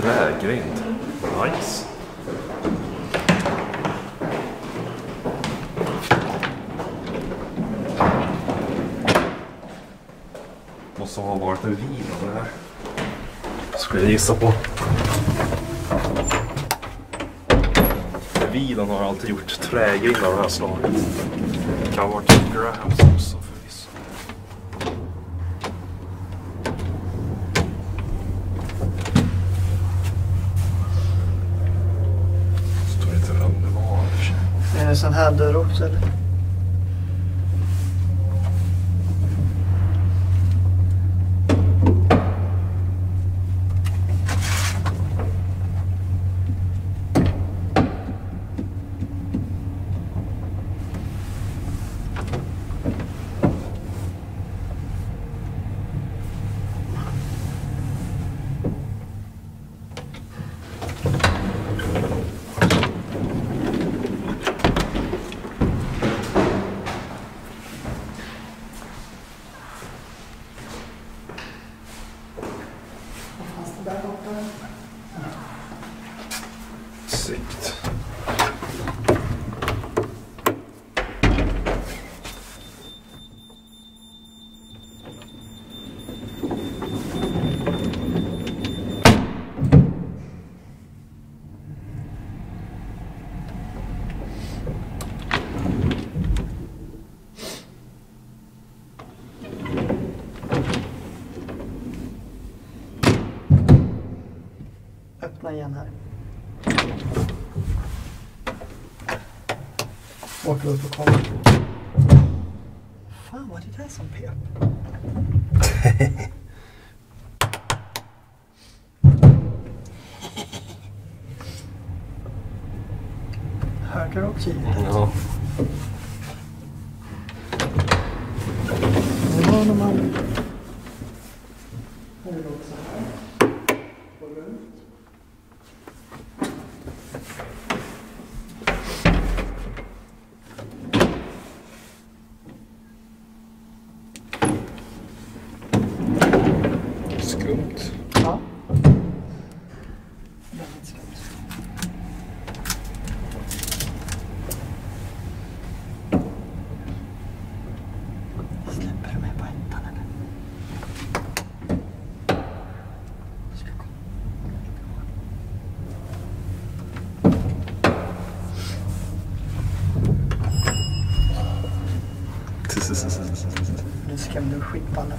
trägrind. Nice. Måste ha varit en vin av det här. Skulle jag gissa på. Vilan har alltid gjort trägrindar av det här slaget. Det kan ha varit Grahams också sån här dörr också eller? Där. Öppna igen här. Åker upp och kommer. Fan vad det där som pep. Hörde du också? Ja. Det var när man... Här är det också här. Och runt. Skumt. Ja. Väldigt skumt. Släpper du mig på ettan eller? Ska jag komma? Nu skrämde du skitballen.